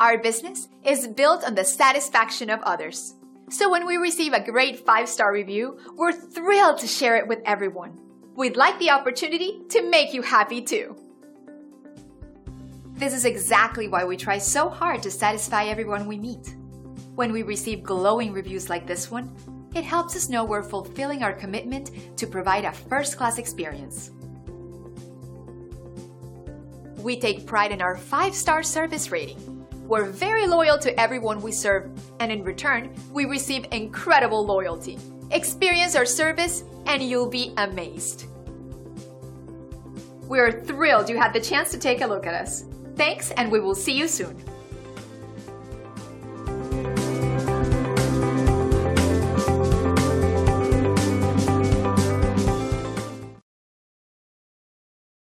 Our business is built on the satisfaction of others. So when we receive a great five star review, we're thrilled to share it with everyone. We'd like the opportunity to make you happy too. This is exactly why we try so hard to satisfy everyone we meet. When we receive glowing reviews like this one, it helps us know we're fulfilling our commitment to provide a first class experience. We take pride in our five star service rating. We're very loyal to everyone we serve, and in return, we receive incredible loyalty. Experience our service, and you'll be amazed. We're thrilled you had the chance to take a look at us. Thanks, and we will see you soon.